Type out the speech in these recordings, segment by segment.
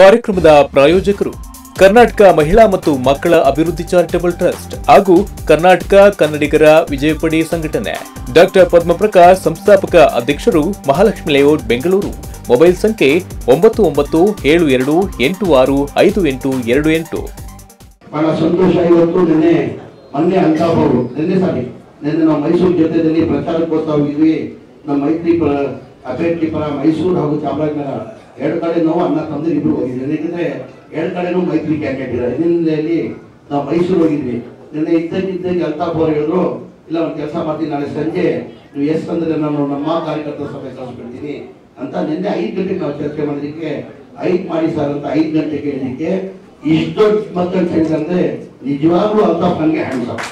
ಕಾರ್ಯಕ್ರಮದ ಪ್ರಾಯೋಜಕರು ಕರ್ನಾಟಕ ಮಹಿಳಾ ಮತ್ತು ಮಕ್ಕಳ ಅಭಿವೃದ್ಧಿ ಚಾರಿಟಬಲ್ ಟ್ರಸ್ಟ್ ಹಾಗೂ ಕರ್ನಾಟಕ ಕನ್ನಡಿಗರ ವಿಜಯಪಡಿ ಸಂಘಟನೆ. ಡಾಕ್ಟರ್ ಪದ್ಮಪ್ರಕಾಶ್ ಸಂಸ್ಥಾಪಕ ಅಧ್ಯಕ್ಷರು ಮಹಾಲಕ್ಷ್ಮಿ ಲೇಔಟ್, ಬೆಂಗಳೂರು. ಮೊಬೈಲ್ ಸಂಖ್ಯೆ ಒಂಬತ್ತು ಒಂಬತ್ತು, ಏಳು ಎರಡು, ಎಂಟು ಆರು, ಐದು ಎಂಟು, ಎರಡು ಎಂಟು. ಮೈಸೂರು ಜೊತೆಯಲ್ಲಿ ಪ್ರಚಾರಕ್ಕೋಸ್ಕರ ಹೋಗಿದ್ವಿ. ನಮ್ಮ ಮೈತ್ರಿ ಪರ ಅಭ್ಯರ್ಥಿ ಪರ ಮೈಸೂರು ಹಾಗೂ ಚಾಮರಾಜನಗರ ಎರಡು ಕಡೆ ನಾವು ಅನ್ನ ತಂದು ಇಬ್ರು ಹೋಗಿದ್ದೀವಿ. ಏಕೆಂದ್ರೆ ಎರಡು ಕಡೆನೂ ಮೈತ್ರಿ ಕ್ಯಾಂಡಿಡೇಟ್ ಹಿನ್ನೆಲೆಯಲ್ಲಿ ನಾವು ಮೈಸೂರು ಹೋಗಿದ್ವಿ. ನಿನ್ನೆ ಇದ್ದಕ್ಕಿದ್ದಂಗೆ ಅಲ್ತಾಫ್ ಅವರು ಹೇಳಿದ್ರು, ಇಲ್ಲ, ಒಂದು ಕೆಲಸ ಮಾಡ್ತೀನಿ, ನಾಳೆ ಸಂಜೆ ನೀವು ಎಷ್ಟು ಅಂದ್ರೆ ನಾನು ನಮ್ಮ ಕಾರ್ಯಕರ್ತರ ಸಭೆ ಕಳಿಸ್ಬಿಡ್ತೀನಿ ಅಂತ ನಿನ್ನೆ ಐದು ಗಂಟೆಗೆ ನಾವು ಚರ್ಚೆ ಮಾಡೋದಕ್ಕೆ ಐದು ಮಾಡಿ ಸರ್ ಅಂತ ಐದು ಗಂಟೆ ಕೇಳಿದಕ್ಕೆ ಇಷ್ಟು ಮಕ್ಕಳು ಸೇರಿದಂತೆ ನಿಜವಾಗ್ಲೂ ಅಲ್ತಾಫ್ ನನಗೆ ಹ್ಯಾಂಡ್ಸ್ ಅಪ್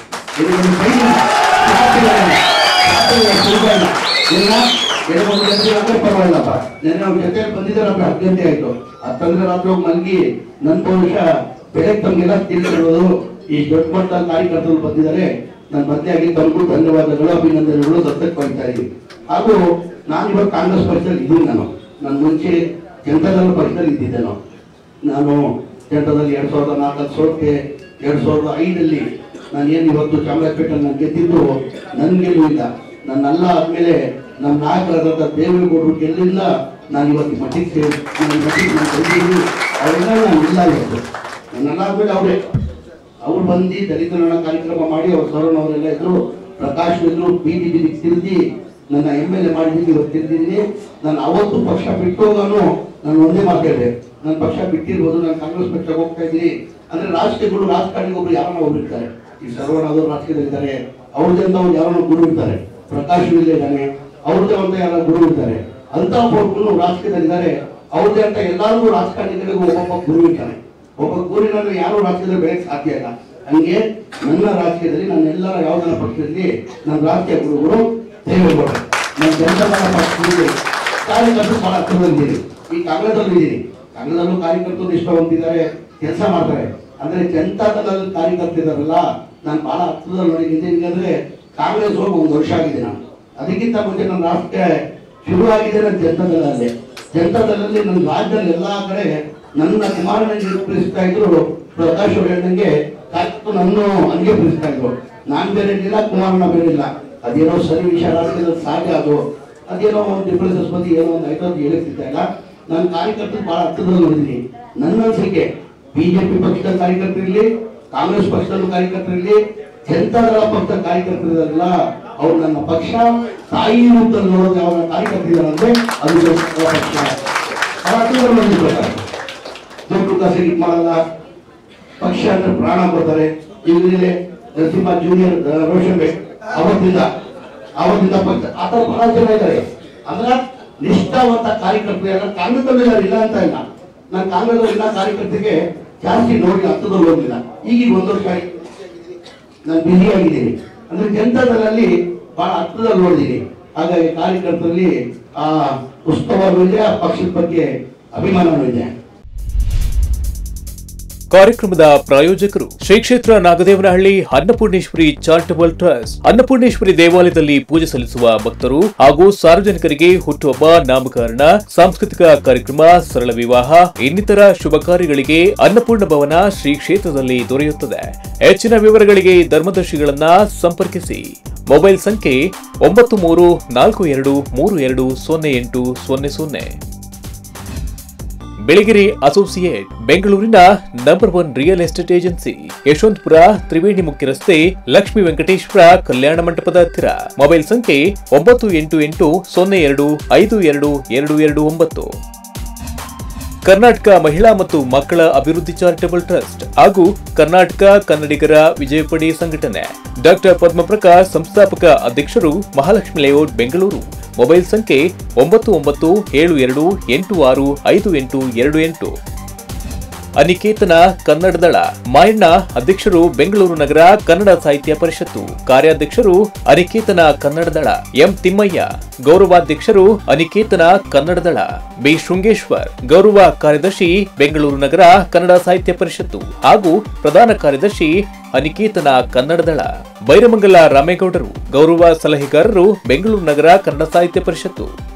ಇದು ಒಂದು ಗಂಟೆ ಆದ್ರೆ ಪರವಾಗಿಲ್ಲಪ್ಪ ನಿನ್ನೆ ಅವ್ರ ಜೊತೆ ಬಂದಿದ್ದೆ ರಾತ್ರಿ ಹತ್ತು ಗಂಟೆ ಆಯ್ತು. ಹತ್ತಂದ್ರೆ ರಾತ್ರಿ ಹೋಗಿ ಮಲಗಿ ನನ್ನ ಬಹುಶಃ ಬೆಳಗ್ಗೆ ತಮಗೆಲ್ಲ ತಿಳಿದಿರೋದು ಈ ದೊಡ್ಡ ಮಟ್ಟದ ಕಾರ್ಯಕರ್ತರು ಬಂದಿದ್ದಾರೆ. ನನ್ನ ಮಧ್ಯಾಗಿ ತಮಗೂ ಧನ್ಯವಾದಗಳು, ಅಭಿನಂದನೆಗಳು ದತ್ತಕ್ಕೆ ಬರೀತಾ ಇದ್ದೀನಿ. ಹಾಗೂ ನಾನು ಇವಾಗ ಕಾಂಗ್ರೆಸ್ ಪಕ್ಷದಲ್ಲಿ ಇದ್ದೀನಿ ನಾನು. ನನ್ನ ಮುಂಚೆ ಜನತಾದಳ ಪಕ್ಷದಲ್ಲಿ ಇದ್ದಿದ್ದೆ ನಾನು. ನಾನು ಜನತಾದಲ್ಲಿ ಎರಡು ಸಾವಿರದ ನಾಲ್ಕು ಸೋಲ್ಕೆ ಎರಡು ಸಾವಿರದ ಐದರಲ್ಲಿ ನಾನು ಏನು ಇವತ್ತು ಚಾಮರಾಜಪೇಟೆ ನಾನು ಗೆದ್ದಿದ್ದು ನನ್ನ ಗೆಲುವು ಇಲ್ಲ ನನ್ನಲ್ಲ ಆದ್ಮೇಲೆ ನಮ್ಮ ನಾಯಕರಾದಂಥ ದೇವೇಗೌಡರು ಗೆಲ್ಲಿಲ್ಲ ನಾನು ಇವತ್ತು ಮಠಕ್ಕೆ ಅವರೆಲ್ಲ ನಾನು ಇಲ್ಲ ಇವತ್ತು. ನನ್ನೆಲ್ಲ ಆದ್ಮೇಲೆ ಅವರೇ. ಅವ್ರು ಬಂದು ದಲಿತ ನಾಣ ಕಾರ್ಯಕ್ರಮ ಮಾಡಿ ಅವ್ರ ಸರೋಣ ಅವರೆಲ್ಲ ಇದ್ರು. ಪ್ರಕಾಶ್ ಇದ್ರು, ಬೀದಿ ಬೀದಿಗೆ ತಿರುಗಿ ನನ್ನ ಎಂ ಎಲ್ ಎ ಮಾಡಿದ್ದೀನಿ ಇವತ್ತು ತಿರುಗಿದ್ದೀನಿ. ನಾನು ಅವತ್ತು ಪಕ್ಷ ಬಿಟ್ಟೋಗಾನು ನಾನು ಒಂದೇ ಮಾತಾಡಿದೆ ನನ್ನ ಪಕ್ಷ ಬಿಟ್ಟಿರ್ಬೋದು, ನಾನು ಕಾಂಗ್ರೆಸ್ ಪಕ್ಷಕ್ಕೆ ಹೋಗ್ತಾ ಇದ್ದೀನಿ. ಅಂದ್ರೆ ರಾಜಕೀಯಗಳು, ರಾಜಕಾರಣಿಗೆ ಒಬ್ರು ಯಾರನ್ನ ಇರ್ತಾರೆ. ಈ ಸರ್ವಣ ಅವರು ರಾಜಕೀಯದಲ್ಲಿದ್ದಾರೆ. ಅಂತ ಅವ್ರು ಯಾರನ್ನ ಗುರು ಇರ್ತಾರೆ. ಪ್ರಕಾಶ್ ಇದ್ದಾನೆ. ಅವ್ರದ್ದೇ ಅಂತ ಯಾರ ಗುರು ಇರ್ತಾರೆ ಅಂತ ಒಬ್ಬರು ರಾಜಕೀಯದಲ್ಲಿದ್ದಾರೆ. ಅವ್ರದ್ದೇ ಅಂತ ಎಲ್ಲರಿಗೂ ರಾಜಕಾರಣಿಗಳಿಗೂ ಒಬ್ಬೊಬ್ಬ ಗುರು ಇರ್ತಾನೆ ಒಬ್ಬ ಗುರಿನಲ್ಲಿ ಯಾರು ರಾಜಕೀಯದಲ್ಲಿ ಬೆಳೆಯಕ್ಕೆ ಸಾಧ್ಯ ಇಲ್ಲ. ಹಂಗೆ ನನ್ನ ರಾಜಕೀಯದಲ್ಲಿ ನನ್ನ ಎಲ್ಲರ ಯಾವುದರ ಪಕ್ಷದಲ್ಲಿ ನನ್ನ ರಾಜಕೀಯ ಗುರುಗಳು ದೇವೇಗೌಡ. ನನ್ನ ಜನತಾ ಪಕ್ಷದಲ್ಲಿ ಕಾರ್ಯಕರ್ತರು ಬಹಳ ಹತ್ತಿರದಲ್ಲಿದ್ದೀನಿ ಈ ಕಾಂಗ್ರೆಸ್ಸಲ್ಲಿ ಇದ್ದೀನಿ. ಕಾಂಗ್ರೆಸ್ಸಲ್ಲೂ ಕಾರ್ಯಕರ್ತರು ನಿಷ್ಠಾವಂತಿದ್ದಾರೆ, ಕೆಲಸ ಮಾಡ್ತಾರೆ. ಅಂದ್ರೆ ಜನತಾದಳದಲ್ಲಿ ಕಾರ್ಯಕರ್ತರಿದಾರಲ್ಲ ನಾನು ಬಹಳ ಹತ್ತಿರದಲ್ಲಿ ನೋಡಿದ್ದೀನಿ. ಅಂದ್ರೆ ಕಾಂಗ್ರೆಸ್ ಹೋಗಿ ಒಂದು ವರ್ಷ ಆಗಿದೆ ನಾನು. ಅದಕ್ಕಿಂತ ಮುಂಚೆ ನನ್ನ ಶುರು ಆಗಿದೆ ನನ್ನ ಜನತಾದಳಲ್ಲೇ ಜನತಾದಳದಲ್ಲಿ ನನ್ನ ರಾಜ್ಯದಲ್ಲಿ ಎಲ್ಲಾ ಕಡೆ ನನ್ನ ಕುಮಾರನ ನಿರೂಪಿಸ್ತಾ ಇದ್ರು ಪ್ರಕಾಶ್ ಅವ್ರು ಹೇಳ್ದಂಗೆ ನನ್ನ ಹಂಗೆ ಬಿಡಿಸ್ತಾ ಇದ್ರು. ನಾನ್ ಬೇರೆ ಇಲ್ಲ ಕುಮಾರನ ಬೇರೆ ಇಲ್ಲ ಅದೇನೋ ಸರಿ ವಿಷಯ ರಾಜಕೀಯದಲ್ಲಿ ಸಾಧ್ಯ ಅದು. ಅದೇನೋ ಒಂದು ಡಿಫ್ರೆನ್ಸಸ್ ಬಂದು ಏನೋ ಒಂದು ಐದು ಹೇಳುತ್ತಿದ್ದ ಇಲ್ಲ ನಾನು ಕಾರ್ಯಕರ್ತರು ಬಹಳ ಹತ್ತಿರದಲ್ಲಿ ನೋಡಿದ್ದೀನಿ. ನನ್ನ ಅನಿಸಿಕೆ, ಬಿಜೆಪಿ ಪಕ್ಷದ ಕಾರ್ಯಕರ್ತರಿರ್ಲಿ, ಕಾಂಗ್ರೆಸ್ ಪಕ್ಷದ ಕಾರ್ಯಕರ್ತರಿರ್ಲಿ, ಜನತಾದಳ ಪಕ್ಷದ ಕಾರ್ಯಕರ್ತರಿರಲ್ಲ ಅವ್ರು ನನ್ನ ಪಕ್ಷ ತಾಯಿ ಅಂತ ನೋಡೋದು ಯಾವ ತಾಯಿ ಅಂದ್ರೆ ಅದು ಪಕ್ಷ. ಜಯಪ್ರಕಾಶ್ ಮಾಡಲ್ಲ. ಪಕ್ಷ ಅಂದ್ರೆ ಪ್ರಾಣ ಬರ್ತಾರೆ ಇಲ್ಲಿ ನರಸಿಂಹ ಜೂನಿಯರ್ ರೋಷನ್ ಬೇಗ್. ಅವತ್ತಿಂದ ಅವತ್ತಿಂದ ಪಕ್ಷ. ಆ ಥರ ಬಹಳ ಜನ ಇದ್ದಾರೆ. ಅಂದ್ರ ನಿಷ್ಠಾವಂತ ಕಾರ್ಯಕರ್ತರು ಕಾಂಗ್ರೆಸ್ ಇಲ್ಲ ಅಂತ ಇಲ್ಲ. ನಾನು ಕಾಂಗ್ರೆಸ್ ಎಲ್ಲ ಕಾರ್ಯಕರ್ತರಿಗೆ ಜಾಸ್ತಿ ನೋಡಿ ಹತ್ತದಲ್ಲಿ ಹೋಗಿಲ್ಲ ಈಗ ಒಂದು ವರ್ಷ ನಾನು ಬಿಸಿ ಆಗಿದ್ದೀನಿ. ಅಂದ್ರೆ ಜನತಾದಳಲ್ಲಿ ಬಹಳ ಹತ್ತಿರ ನೋಡಿದ್ದೀನಿ ಹಾಗಾಗಿ ಕಾರ್ಯಕರ್ತರಲ್ಲಿ ಆ ಉತ್ಸವನೂ ಇದೆ ಆ ಪಕ್ಷದ ಬಗ್ಗೆ ಅಭಿಮಾನಗಳು ಇದೆ. ಕಾರ್ಯಕ್ರಮದ ಪ್ರಾಯೋಜಕರು ಶ್ರೀ ಕ್ಷೇತ್ರ ನಾಗದೇವನಹಳ್ಳಿ, ಅನ್ನಪೂರ್ಣೇಶ್ವರಿ ಚಾರಿಟಬಲ್ ಟ್ರಸ್ಟ್. ಅನ್ನಪೂರ್ಣೇಶ್ವರಿ ದೇವಾಲಯದಲ್ಲಿ ಪೂಜೆ ಸಲ್ಲಿಸುವ ಭಕ್ತರು ಹಾಗೂ ಸಾರ್ವಜನಿಕರಿಗೆ ಹುಟ್ಟುಹಬ್ಬ ನಾಮಕರಣ, ಸಾಂಸ್ಕೃತಿಕ ಕಾರ್ಯಕ್ರಮ, ಸರಳ ವಿವಾಹ, ಇನ್ನಿತರ ಶುಭ ಕಾರ್ಯಗಳಿಗೆ ಅನ್ನಪೂರ್ಣ ಭವನ ಶ್ರೀ ಕ್ಷೇತ್ರದಲ್ಲಿ ದೊರೆಯುತ್ತದೆ. ಹೆಚ್ಚಿನ ವಿವರಗಳಿಗೆ ಧರ್ಮದರ್ಶಿಗಳನ್ನ ಸಂಪರ್ಕಿಸಿ. ಮೊಬೈಲ್ ಸಂಖ್ಯೆ ಒಂಬತ್ತು ಮೂರು ನಾಲ್ಕು ಎರಡು ಮೂರು ಎರಡು ಸೊನ್ನೆ ಎಂಟು ಸೊನ್ನೆ ಸೊನ್ನೆ. ಬೆಳಗೆರೆ ಅಸೋಸಿಯೇಟ್, ಬೆಂಗಳೂರಿನ number one real estate agency Yeshwanthpur, Triveni ಮುಖ್ಯ ರಸ್ತೆ, ಲಕ್ಷ್ಮೀ ವೆಂಕಟೇಶ್ವರ ಕಲ್ಯಾಣ ಮಂಟಪದ ಹತ್ತಿರ. ಮೊಬೈಲ್ ಸಂಖ್ಯೆ ಒಂಬತ್ತು ಎಂಟು ಎಂಟು ಸೊನ್ನೆ ಎರಡು ಐದು ಎರಡು ಎರಡು ಎರಡು ಒಂಬತ್ತು. ಕರ್ನಾಟಕ ಮಹಿಳಾ ಮತ್ತು ಮಕ್ಕಳ ಅಭಿವೃದ್ಧಿ ಚಾರಿಟಬಲ್ ಟ್ರಸ್ಟ್ ಹಾಗೂ ಕರ್ನಾಟಕ ಕನ್ನಡಿಗರ ವಿಜಯಪಡಿ ಸಂಘಟನೆ. ಡಾಕ್ಟರ್ ಪದ್ಮಪ್ರಕಾಶ್ ಸಂಸ್ಥಾಪಕ ಅಧ್ಯಕ್ಷರು ಮಹಾಲಕ್ಷ್ಮಿ ಲೇಔಟ್, ಬೆಂಗಳೂರು. ಮೊಬೈಲ್ ಸಂಖ್ಯೆ ಒಂಬತ್ತು ಒಂಬತ್ತು ಏಳು ಎರಡು ಎಂಟು ಆರು ಐದು ಎಂಟು ಎರಡು ಎಂಟು. ಅನಿಕೇತನ ಕನ್ನಡ ದಳ. ಮಾಯಣ್ಣ ಅಧ್ಯಕ್ಷರು ಬೆಂಗಳೂರು ನಗರ ಕನ್ನಡ ಸಾಹಿತ್ಯ ಪರಿಷತ್ತು. ಕಾರ್ಯಾಧ್ಯಕ್ಷರು ಅನಿಕೇತನ ಕನ್ನಡ ದಳ. ಎಂ ತಿಮ್ಮಯ್ಯ, ಗೌರವಾಧ್ಯಕ್ಷರು ಅನಿಕೇತನ ಕನ್ನಡ ದಳ. ಬಿ ಶೃಂಗೇಶ್ವರ್, ಗೌರವ ಕಾರ್ಯದರ್ಶಿ ಬೆಂಗಳೂರು ನಗರ ಕನ್ನಡ ಸಾಹಿತ್ಯ ಪರಿಷತ್ತು ಹಾಗೂ ಪ್ರಧಾನ ಕಾರ್ಯದರ್ಶಿ ಅನಿಕೇತನ ಕನ್ನಡ ದಳ. ಬೈರಮಂಗಲ ರಾಮೇಗೌಡರು, ಗೌರವ ಸಲಹೆಗಾರರು ಬೆಂಗಳೂರು ನಗರ ಕನ್ನಡ ಸಾಹಿತ್ಯ ಪರಿಷತ್ತು.